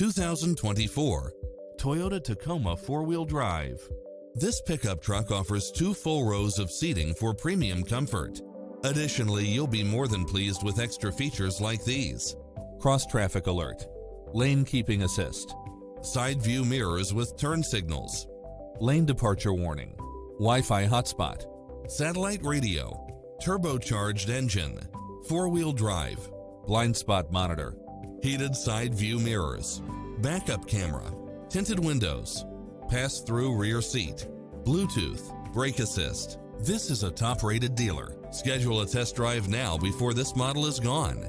2024 Toyota Tacoma four-wheel drive. This pickup truck offers two full rows of seating for premium comfort. Additionally, you'll be more than pleased with extra features like these. Cross traffic alert, lane keeping assist, side view mirrors with turn signals, lane departure warning, Wi-Fi hotspot, satellite radio, turbocharged engine, four-wheel drive, blind spot monitor, heated side view mirrors, backup camera, tinted windows, pass-through rear seat, Bluetooth, brake assist. This is a top-rated dealer. Schedule a test drive now before this model is gone.